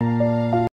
Música